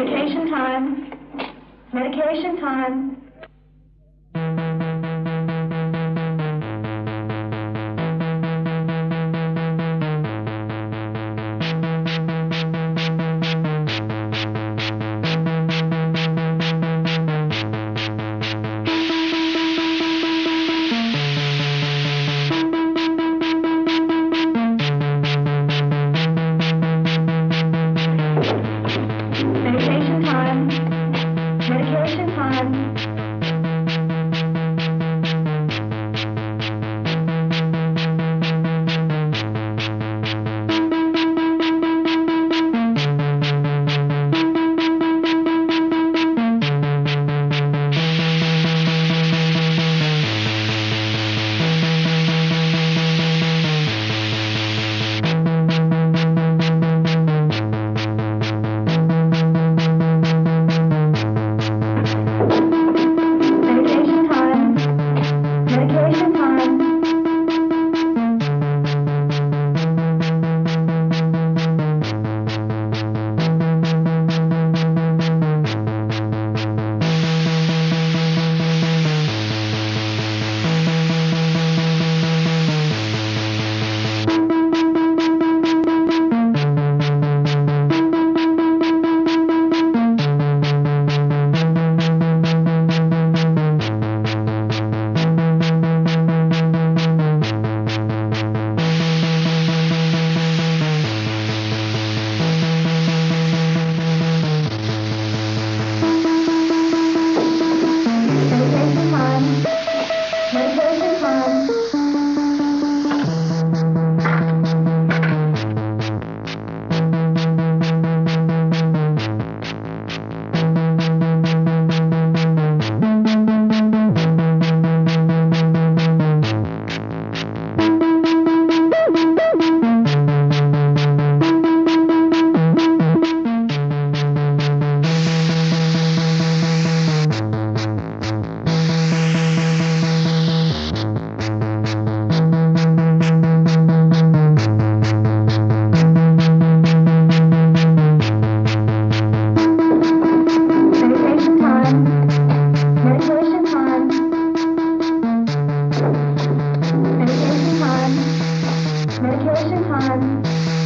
Medication time. Medication time. Vacation time.